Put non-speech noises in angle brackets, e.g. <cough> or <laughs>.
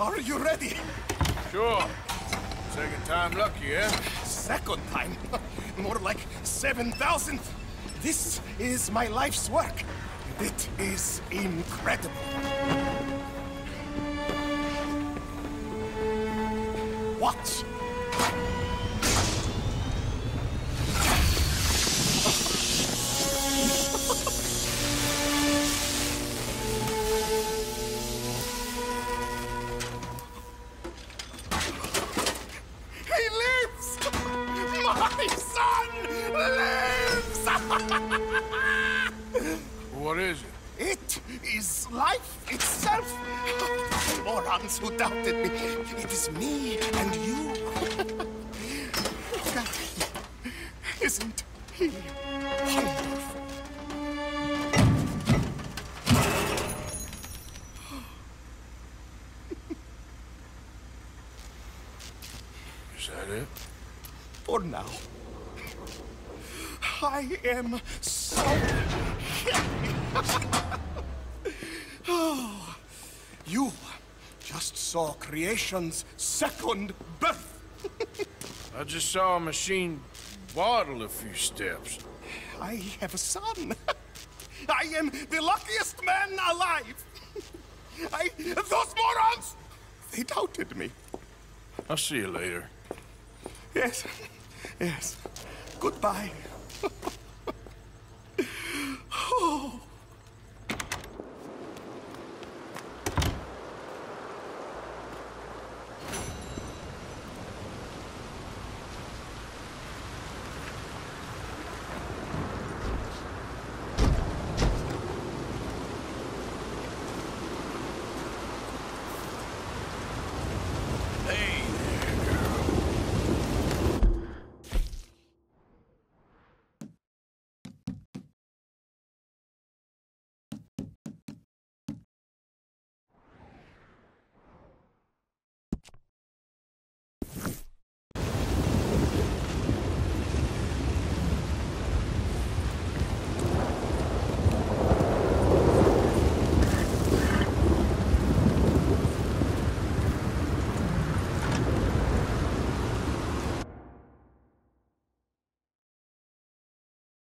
Are you ready? Sure. Second time lucky, eh? Second time? <laughs> More like 7,000. This is my life's work. It is incredible. Watch. What is it? It is life itself. <laughs> Morons who doubted me. It is me and you. <laughs> Isn't he wonderful? Is that it? For now. I am so. <laughs> oh, you just saw creation's second birth. <laughs> I just saw a machine waddle a few steps. I have a son. <laughs> I am the luckiest man alive. I, those morons, they doubted me. I'll see you later. Yes, yes. Goodbye.